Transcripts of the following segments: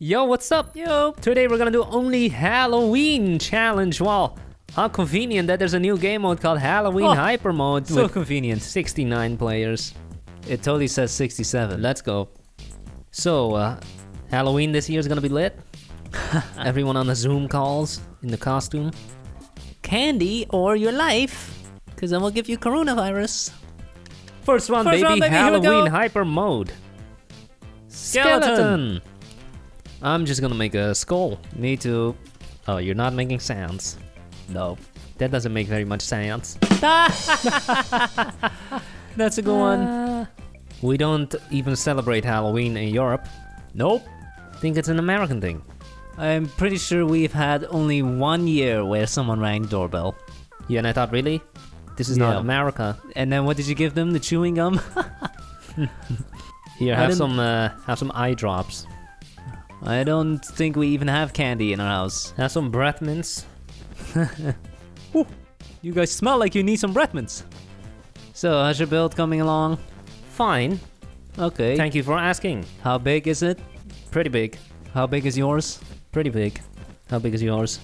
Yo, what's up? Yo. Today we're gonna do only Halloween challenge. Wow, how convenient that there's a new game mode called Halloween Oh, Hyper Mode So convenient. 69 players. It totally says 67. Let's go. So, uh, Halloween this year is gonna be lit. Everyone on the Zoom calls in the costume. Candy or your life, because then we'll give you coronavirus. First one, First baby, round, baby, Halloween. Hyper Mode. Skeleton. I'm just gonna make a skull. Me too. Oh, you're not making sounds. No. That doesn't make very much sense. That's a good one. We don't even celebrate Halloween in Europe. Nope. think it's an American thing. I'm pretty sure we've had only one year where someone rang doorbell. Yeah, and I thought, really? This is Yeah. not America. And then what did you give them? The chewing gum? Here, have some, uh, have some eye drops. I don't think we even have candy in our house. Have some breath mints. You guys smell like you need some breath mints. So, how's your build coming along? Fine. Okay. Thank you for asking. How big is it? Pretty big. How big is yours? Pretty big. How big is yours?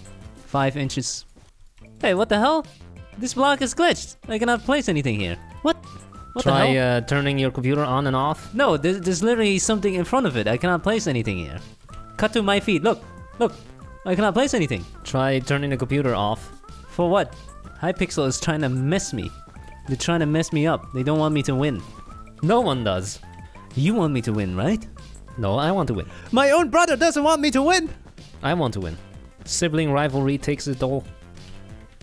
Five inches. Hey, what the hell? This block is glitched. I cannot place anything here. What? What Try the hell? uh, turning your computer on and off. no, there's, there's literally something in front of it. I cannot place anything here. Cut to my feet. Look, look. I cannot place anything. Try turning the computer off. For what? Hypixel is trying to mess me. They're trying to mess me up. They don't want me to win. No one does. You want me to win, right? No, I want to win. My own brother doesn't want me to win. I want to win. Sibling rivalry takes it all.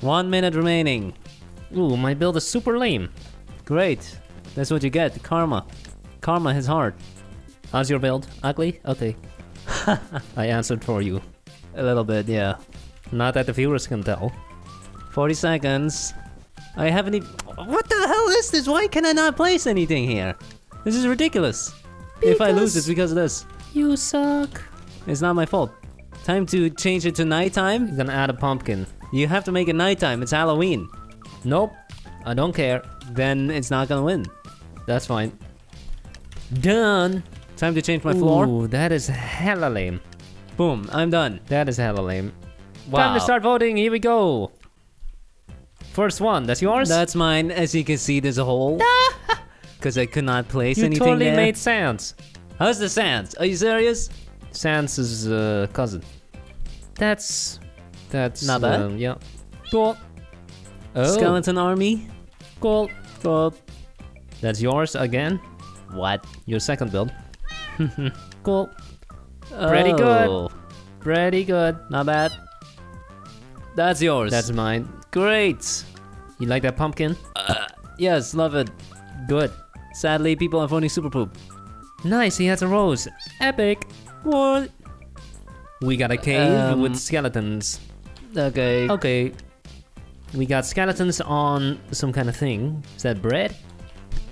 One minute remaining. Ooh, my build is super lame. Great. That's what you get. Karma. Karma is hard. How's your build? Ugly? Okay. I answered for you. A little bit, yeah. Not that the viewers can tell. 40 seconds. I haven't even. What the hell is this? Why can I not place anything here? This is ridiculous. if I lose, it's because of this. You suck. It's not my fault. Time to change it to nighttime. I'm gonna add a pumpkin. You have to make it nighttime. It's Halloween. Nope. I don't care. Then it's not gonna win. That's fine. Done. Time to change my floor. Ooh, that is hella lame. Boom. I'm done. That is hella lame. Wow. Time to start voting. Here we go. First one. That's yours. That's mine. As you can see, there's a hole. Because I could not place you anything totally there. made Sans. How's the sands? Are you serious? Sans' is uh, cousin. That's that's Not bad. um, yeah. Cool. Oh, Skeleton army. cool. Cool. That's yours again. What? Your second build. cool. Pretty good. Oh, Pretty good. Not bad. That's yours. That's mine. great. You like that pumpkin? Yes, love it. Good. Sadly, people are voting super poop. Nice. He has a rose. Epic. What? We got a cave Um, with skeletons. Okay. Okay. We got skeletons on some kind of thing. Is that bread?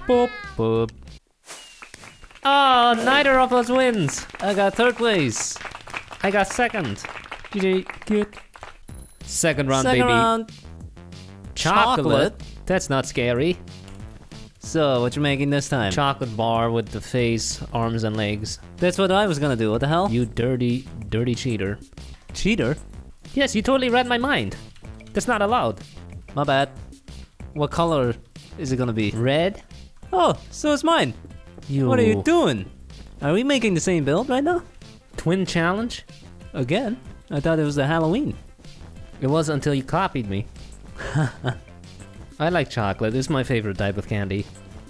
Boop. Boop. Oh, neither of us wins. I got third place. I got second. GG. Good. Second round, Second baby. round. Chocolate. That's not scary. So, what you making this time? Chocolate bar with the face, arms, and legs. That's what I was gonna do. What the hell? You dirty, dirty cheater. cheater. Yes, you totally read my mind. That's not allowed. My bad. What color is it gonna be? Red? Oh, so it's mine. You. What are you doing? Are we making the same build right now? Twin challenge? Again? I thought it was a Halloween. It was until you copied me. I like chocolate. It's my favorite type of candy.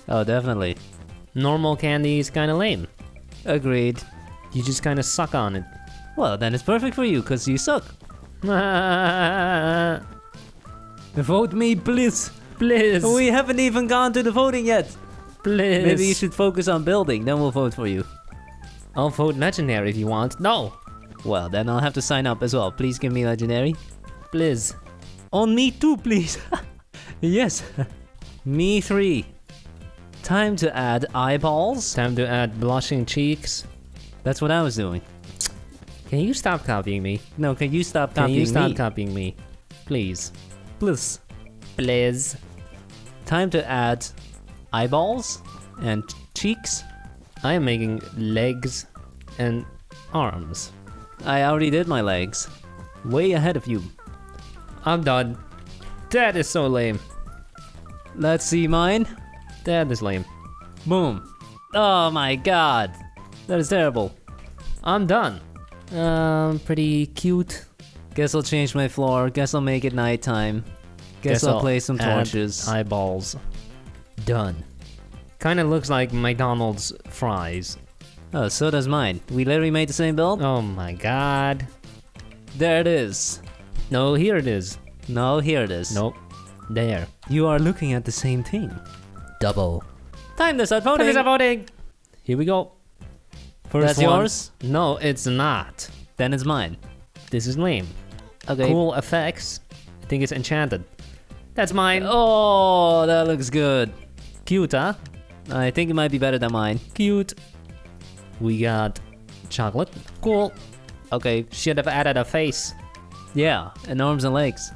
Oh, definitely. Normal candy is kind of lame. Agreed. You just kind of suck on it. Well, then it's perfect for you, because you suck. Vote me, please! please. We haven't even gone to the voting yet. Please. Maybe you should focus on building, then we'll vote for you. I'll vote legendary if you want. No. Well, then I'll have to sign up as well. Please give me legendary. Please. On me too, please. yes. me three. Time to add eyeballs. Time to add blushing cheeks. That's what I was doing. Can you stop copying me? No, can you stop copying me? Can you stop me? copying me? Please. please. Please. Time to add eyeballs and cheeks. I am making legs and arms. I already did my legs. Way ahead of you. I'm done. That is so lame. Let's see mine. That is lame. Boom. Oh my god. That is terrible. I'm done. Um, pretty cute. Guess I'll change my floor. Guess I'll make it nighttime. Guess, I'll, play some torches. Eyeballs. Done. Kind of looks like McDonald's fries. Oh, so does mine. We literally made the same build? Oh my god. There it is. No, here it is. No, here it is. Nope. There. You are looking at the same thing. Double. Time to start voting. Time to start voting. Here we go. First That's one. yours? No, it's not. Then it's mine. This is lame. Okay. Cool effects. I think it's enchanted. That's mine. Oh, that looks good. Cute, huh? I think it might be better than mine. Cute. We got chocolate. Cool. Okay. Should have added a face. Yeah, and arms and legs.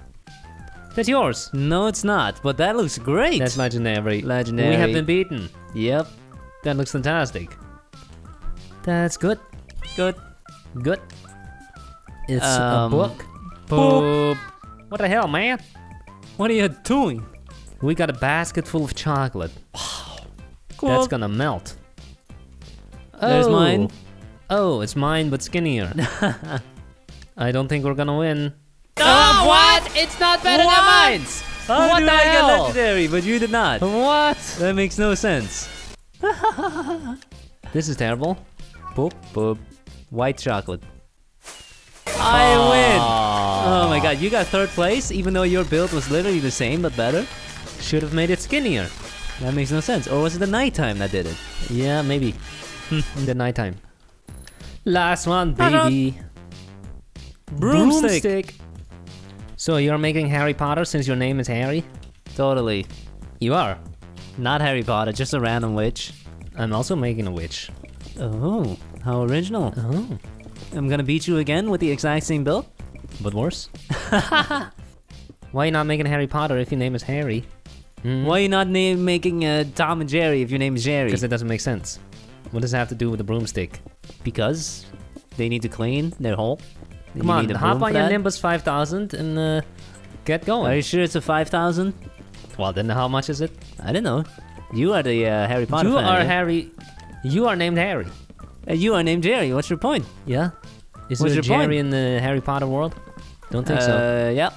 That's yours. No, it's not, but that looks great. That's legendary. Legendary. We have been beaten. Yep. That looks fantastic. That's good. Good. Good. It's Um, a book. Boop. What the hell, man? What are you doing? We got a basket full of chocolate. Cool. That's gonna melt. There's Oh. mine. Oh, it's mine, but skinnier. I don't think we're gonna win. Oh, what? It's not better What? than mine. How What did the I get hell? legendary, but you did not? What? That makes no sense. This is terrible. Boop, boop. White chocolate. I win! Ah. Oh my god, you got third place, even though your build was literally the same but better? Should have made it skinnier. That makes no sense. Or was it the nighttime that did it? Yeah, maybe. Hmm, in the nighttime. Last one, baby. Broomstick. So you're making Harry Potter since your name is Harry? Totally. You are. Not Harry Potter, just a random witch. I'm also making a witch. Oh, how original. Oh. I'm gonna beat you again with the exact same build? But worse. Why you not making Harry Potter if your name is Harry? Hmm? Why are you not name making uh, Tom and Jerry if your name is Jerry? Because it doesn't make sense. What does it have to do with the broomstick? Because they need to clean their hole. Come You on, hop on your? Nimbus 5000 and uh, get going. Are you sure it's a 5,000? Well, then how much is it? I don't know. You are the uh, Harry Potter you fan. are? Harry. You are named Harry. Uh, you are named Jerry. What's your point? Yeah? Is What's there a your Jerry point? in the Harry Potter world? Don't think so. Uh, yeah.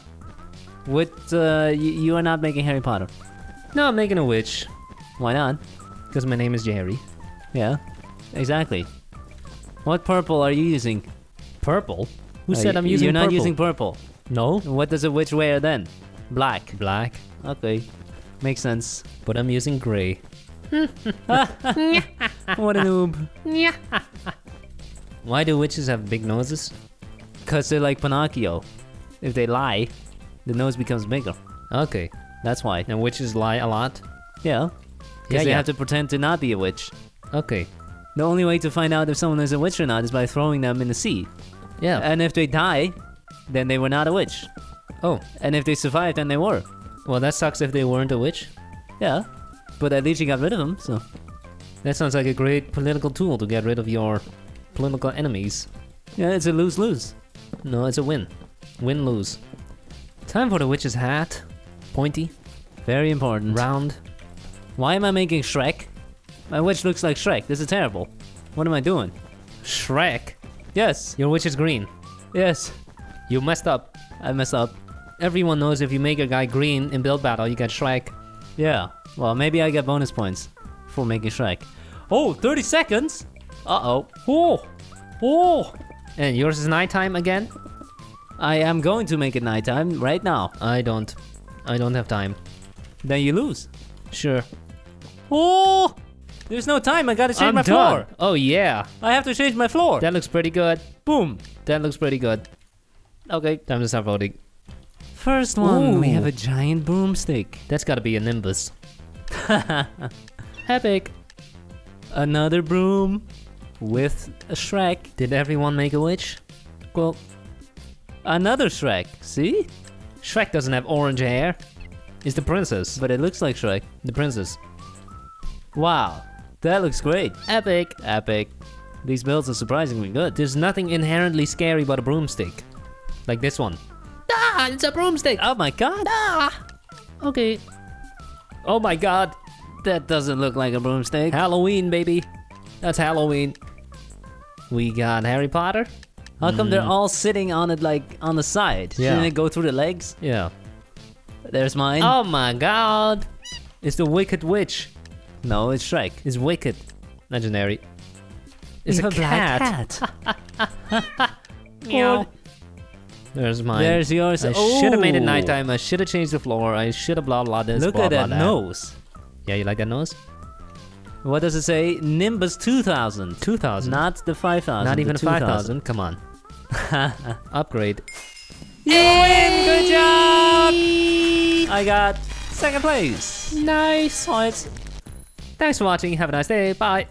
What? Uh, you, you are not making Harry Potter. No, I'm making a witch. Why not? Because my name is Jerry. Yeah. Exactly. What purple are you using? Purple? Who Uh, said I'm using You're not using purple. No. What does a witch wear then? Black. Black. Okay. Makes sense. But I'm using gray. what a noob. Why do witches have big noses? Cause they're like Pinocchio. If they lie, the nose becomes bigger. Okay. That's why. And witches lie a lot? Yeah. Because Yeah, they yeah. have to pretend to not be a witch. Okay. The only way to find out if someone is a witch or not is by throwing them in the sea. Yeah. And if they die, then they were not a witch. oh. And if they survived, then they were. Well, that sucks if they weren't a witch. Yeah. But at least you got rid of them, so. That sounds like a great political tool to get rid of your political enemies. Yeah, it's a lose lose. No, it's a win. Win lose. Time for the witch's hat. Pointy, Very important. round. Why am I making Shrek? My witch looks like Shrek. This is terrible. What am I doing? Shrek. Yes. Your witch is green. Yes. You messed up. I messed up. Everyone knows if you make a guy green in build battle, you get Shrek. Yeah. Well, maybe I get bonus points for making Shrek. Oh, 30 seconds? Uh-oh. Oh! Oh! And yours is nighttime again? I am going to make it nighttime right now. I don't. I don't have time. Then you lose. Sure. Oh! There's no time. I gotta change I'm my done. floor. Oh yeah. I have to change my floor. That looks pretty good. Boom. That looks pretty good. Okay. Time to start voting. First one, we have a giant broomstick. That's gotta be a Nimbus. Epic. Another broom with a Shrek. Did everyone make a witch? Well, Another Shrek. See? Shrek doesn't have orange hair. It's the princess. But it looks like Shrek. The princess. Wow. That looks great. Epic. Epic. These builds are surprisingly good. There's nothing inherently scary about a broomstick. Like this one. Ah, it's a broomstick! Oh my god! Ah! Okay. Oh my god. That doesn't look like a broomstick. Halloween, baby. That's Halloween. We got Harry Potter. How come they're mm. all sitting on it like on the side? Yeah. Shouldn't it go through the legs? Yeah. There's mine. Oh my god. It's the Wicked Witch. No, it's Shrek. It's Wicked. Legendary. It's a black cat. Meow. There's mine. There's yours. I should have made it Oh. nighttime. I should have changed the floor. I should have blah blah this. Look blah, at blah, that nose. Yeah, you like that nose? What does it say? Nimbus 2000. 2000. Not the 5000. Not even a 2000. 5000. Come on. Upgrade. You win! Good job! I got second place. Nice. Oh, Thanks for watching. Have a nice day. Bye.